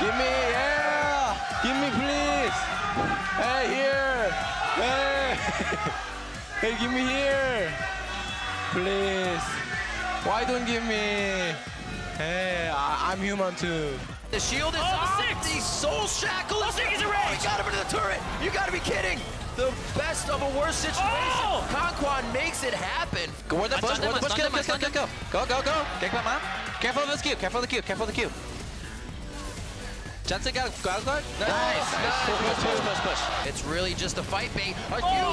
Give me, yeah! Give me, please! Hey, here! Hey! hey, give me here! Please! Why don't give me? Hey, I, I'm human too. The shield is Oh, up. six. The soul shackle is six is a Oh, he got him into the turret. You got to be kidding. The best of a worst situation. Oh. Conquan makes it happen. Go where the I bush, stunned where the him, I kill, kill, kill, kill, go, go, go. Kijk maar, man. Careful of this cube, careful of the cube, careful of the cube. Chance got, got, got. Nice, Nice. Push, push, push, push, push. It's really just a fight bait. A huge